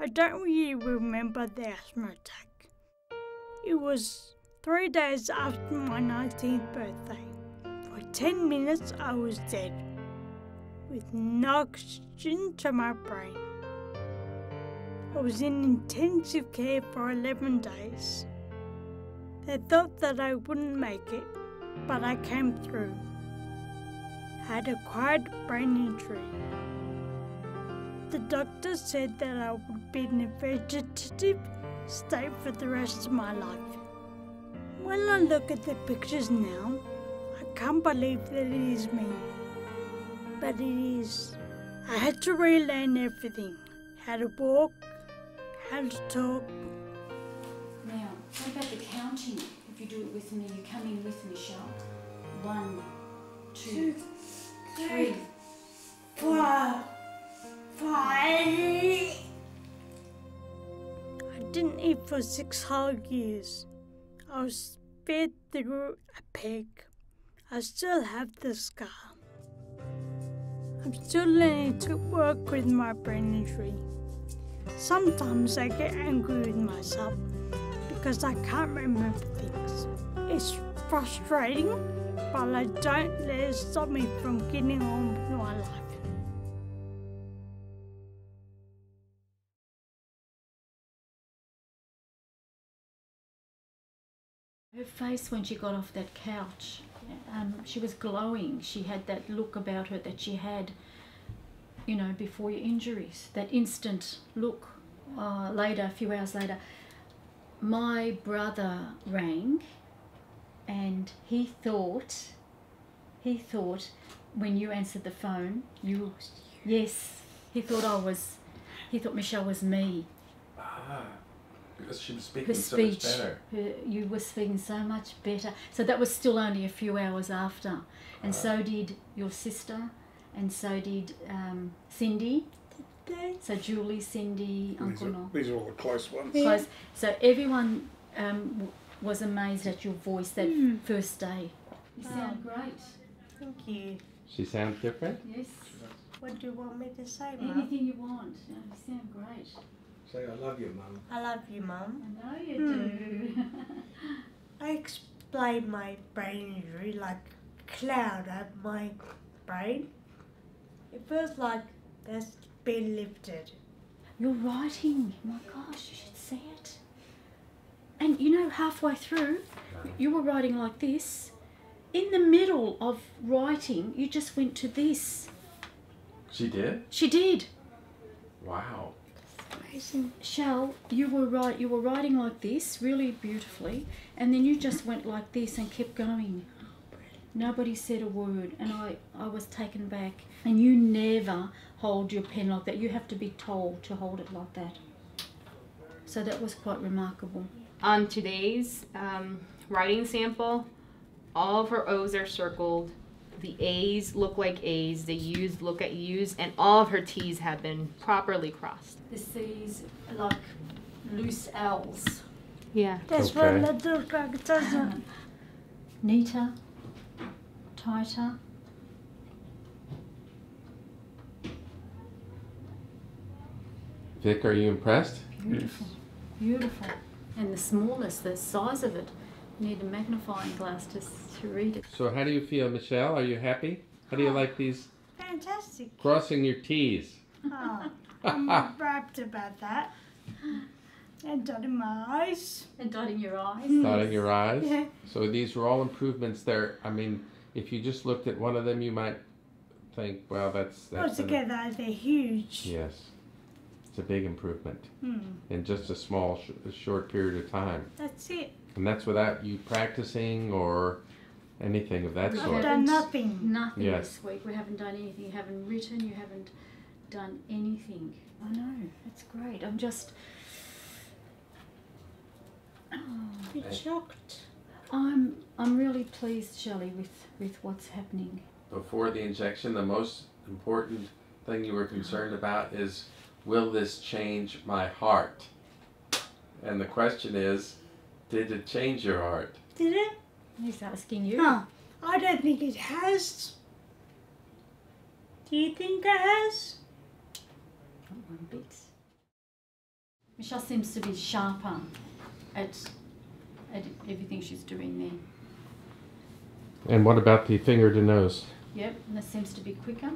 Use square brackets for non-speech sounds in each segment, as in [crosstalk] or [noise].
I don't really remember the asthma attack. It was three days after my 19th birthday. For 10 minutes, I was dead, with no oxygen to my brain. I was in intensive care for 11 days. They thought that I wouldn't make it, but I came through. I had acquired brain injury. The doctor said that I would be in a vegetative state for the rest of my life. When I look at the pictures now, I can't believe that it is me. But it is. I had to relearn everything how to walk, how to talk. Now, what about the counting? If you do it with me, you come in with me, Shell. One, two, three. four, five. I didn't eat for six whole years. I was fed through a peg. I still have the scar. I'm still learning to work with my brain injury. Sometimes I get angry with myself because I can't remember things. It's frustrating, but I don't let it stop me from getting on with my life. Her face when she got off that couch, um, she was glowing. She had that look about her that she had, you know, before your injuries. That instant look. Uh, later, a few hours later, my brother rang, and he thought, he thought, when you answered the phone, you, yes, he thought I was, he thought Michelle was me. Ah, because she was speaking her so speech, much better. her, you were speaking so much better. So that was still only a few hours after, and so did your sister, and so did um, Cindy. So Julie, Cindy, These Uncle are, Noel. these are all the close ones. Close. So everyone um, w- was amazed at your voice that first day. You sound great. Thank you. She sounds different? Yes. What do you want me to say, Mum? Anything you want. Yeah, You sound great. Say, I love you, Mum. I love you, Mum. I know you hmm. do. [laughs] I explained my brain injury like a cloud at my brain. It feels like that's been lifted. You're writing. My gosh, you should see it. And you know, halfway through, you were writing like this. In the middle of writing, you just went to this. She did? She did. Wow. Amazing. Shell, you were right. You were writing like this, really beautifully, and then you just went like this and kept going. Nobody said a word, and I, I was taken back. And you never hold your pen like that. You have to be told to hold it like that. So that was quite remarkable. On today's um, writing sample, all of her O's are circled. The A's look like A's, the U's look at U's, and all of her T's have been properly crossed. The C's are like loose L's. Yeah. That's Okay. what the look like, doesn't [laughs] Neater, tighter. Vic, are you impressed? Beautiful. Beautiful. And the smallness, the size of it. You need a magnifying glass to, to read it. So, how do you feel, Michelle? Are you happy? How do you like these Fantastic. crossing your T's? Oh, I'm [laughs] rapt about that. And dotting my eyes. And dotting your eyes. Dotting your eyes? Yeah. So, these are all improvements there. I mean, if you just looked at one of them, you might think, well, that's. that's an- Altogether, they're huge. yes. It's a big improvement Hmm. in just a small, sh- a short period of time. That's it. And that's without you practicing or anything of that We I've sort. done haven't- nothing. Nothing Yes. this week. We haven't done anything. You haven't written. You haven't done anything. I know. That's great. I'm just. Oh, Bit shocked. I'm I'm really pleased, Shelley, with with what's happening. Before the injection, the most important thing you were oh. concerned about is will this change my heart? And the question is, did it change your heart? Did it? He's asking you. No, I don't think it has. Do you think it has? Not one bit. Michelle seems to be sharper at, at everything she's doing there. And what about the finger to nose? Yep, and that seems to be quicker.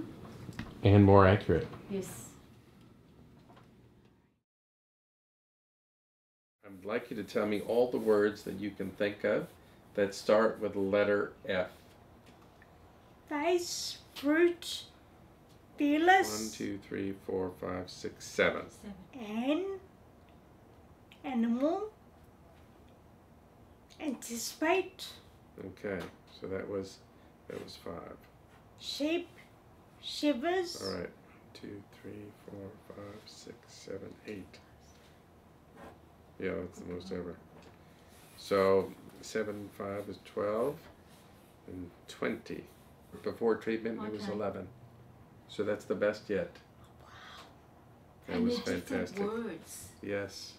And more accurate. Yes. I'd like you to tell me all the words that you can think of that start with letter F. Face, fruit, One, fearless, two, three, four, five, six, seven. and animal, anticipate, Okay, so that was that was five. sheep, shivers, All right, two, three, four, five, six, seven, eight. Yeah, that's the most ever. So seven, five is twelve, and twenty. Before treatment, it was eleven. So that's the best yet. Wow. That and was they're different fantastic. words. Yes.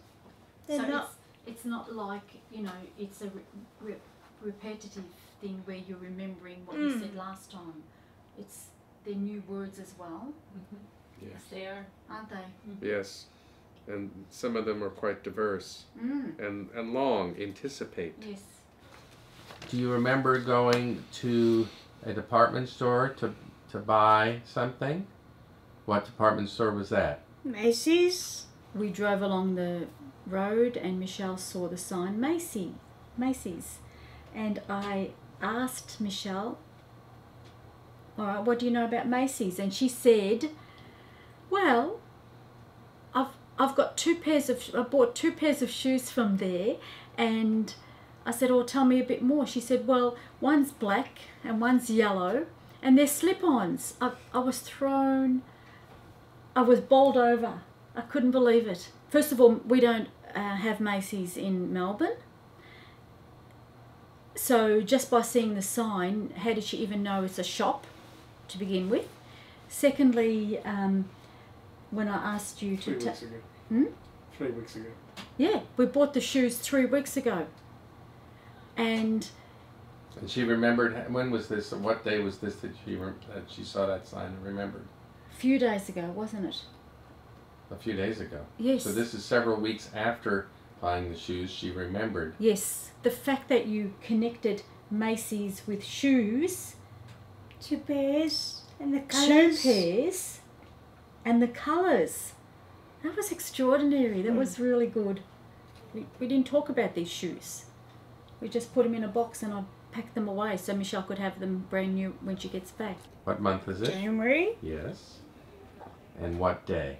They're so not- it's, it's not like, you know, it's a re- re- repetitive thing where you're remembering what you Mm. said last time. It's they're new words as well, Yes. They are. aren't they? Yes. And some of them are quite diverse Mm. and, and long. Anticipate. Yes. Do you remember going to a department store to to buy something? What department store was that? Macy's, We drove along the road and Michelle saw the sign Macy, Macy's. And I asked Michelle, All right, what do you know about Macy's? And she said, Well, I've, I've got two pairs of, I bought two pairs of shoes from there. And I said, Oh, tell me a bit more. She said, Well, one's black and one's yellow and they're slip ons. I, I was thrown, I was bowled over. I couldn't believe it. First of all, we don't uh, have Macy's in Melbourne. So just by seeing the sign, how did she even know it's a shop to begin with? Secondly, um, when I asked you to, Three ago. Hmm? Three weeks ago. yeah, we bought the shoes three weeks ago, and And she remembered when was this? What day was this that she that she saw that sign and remembered? a few days ago, wasn't it? A few days ago. Yes. So this is several weeks after buying the shoes. She remembered. Yes, the fact that you connected Macy's with shoes, two pairs, and the colors. two pairs, and the colours. That was extraordinary. That hmm. was really good. We, we didn't talk about these shoes. We just put them in a box and I packed them away so Michelle could have them brand new when she gets back. What month is it? January Yes. And what day?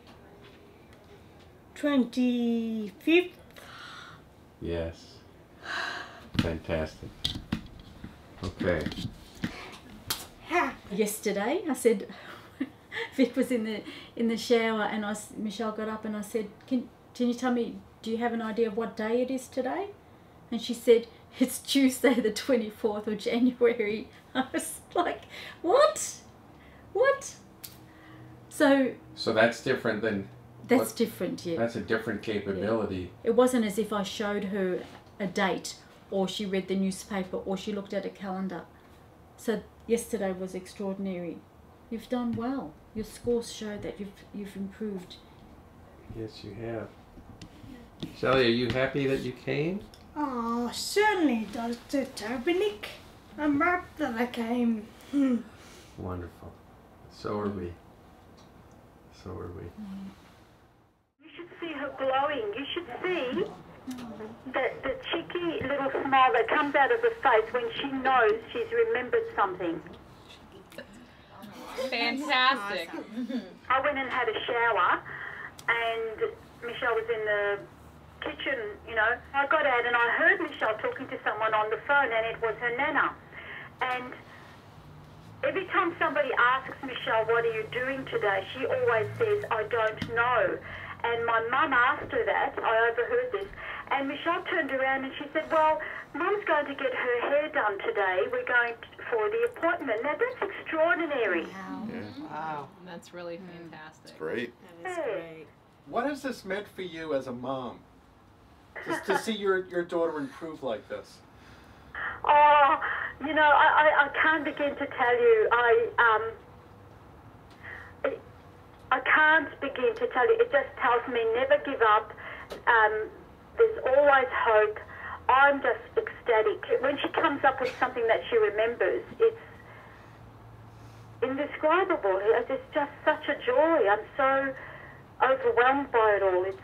25th. Yes. Fantastic. Okay. Ha! Yesterday, I said, Vic was in the in the shower and I Michelle got up and I said, can can you tell me? Do you have an idea of what day it is today? And she said, it's Tuesday, the twenty fourth of January. [laughs] I was like, what? What? So So that's different than that's What- different, yeah. that's a different capability. It wasn't as if I showed her a date or she read the newspaper or she looked at a calendar. So yesterday was extraordinary. You've done well. Your scores show that you've you've improved. Yes, you have. Shelley, are you happy that you came? Oh, certainly, Dr. Tobinick. I'm rapt that I came. Hmm. Wonderful. So are we. So are we. You should see her glowing. You should see that the cheeky little smile that comes out of her face when she knows she's remembered something. Fantastic. I went and had a shower, and Michelle was in the kitchen, you know. I got out and I heard Michelle talking to someone on the phone, and it was her nana. And every time somebody asks Michelle, What are you doing today? she always says, I don't know. And my mum asked her that. I overheard this. And Michelle turned around and she said, Well, mum's going to get her hair done today. We're going for the appointment. Now, that's extraordinary. Wow. That's really fantastic. Great. Hey. What has this meant for you as a mom? Just to see your, your daughter improve like this. [laughs] Oh, you know, I, I, I can't begin to tell you. I um, it, I can't begin to tell you. It just tells me never give up. Um, there's always hope. I'm just ecstatic. When she comes up with something that she remembers, it's indescribable. It's just such a joy. I'm so overwhelmed by it all. It's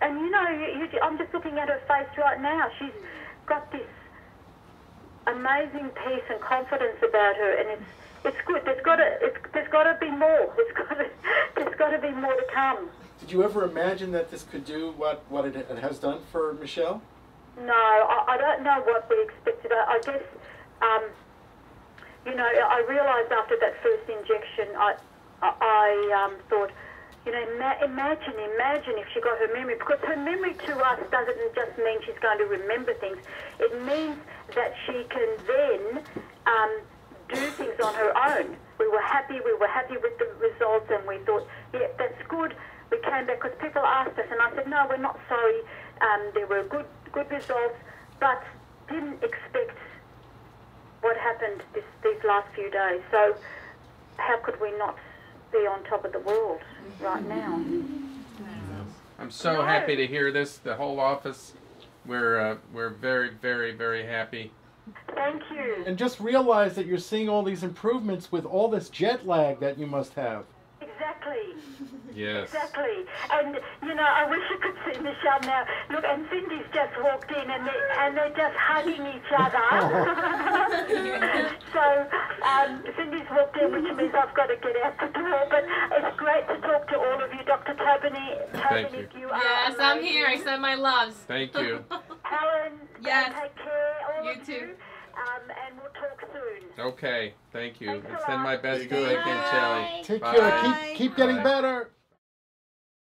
and you know, you, you, I'm just looking at her face right now. She's got this amazing peace and confidence about her, and it's it's good. There's got to there's got to be more. There's got to [laughs] there's got to be more to come. Did you ever imagine that this could do what, what it, it has done for Michelle? No, I, I don't know what we expected. I, I guess, um, you know, I realised after that first injection, I, I, um, thought, you know, ima- imagine, imagine if she got her memory, because her memory to us doesn't just mean she's going to remember things. It means that she can then um, do things on her own. We were happy, we were happy with the results, and we thought. We because people asked us, and I said, no, we're not sorry. Um, there were good, good results, but didn't expect what happened this, these last few days. So, how could we not be on top of the world right now? I'm so No. happy to hear this. The whole office, we're uh, we're very very very happy. Thank you. And just realize that you're seeing all these improvements with all this jet lag that you must have. Exactly. Yes. Exactly. And, you know, I wish you could see Michelle now. Look, and Cindy's just walked in and, they, and they're just hugging each other. [laughs] so, um, Cindy's walked in, which means I've got to get out the door. But it's great to talk to all of you. Dr. Tobany, Thank Tobany, you. you are Yes, I'm here. I send my loves. Thank you. [laughs] Helen, Yes. take care, all You of too. you. Um, and we'll talk soon. Okay. Thank you. Thanks a Send my best to Rick and Shelley. Take Bye. care. Keep, keep getting better.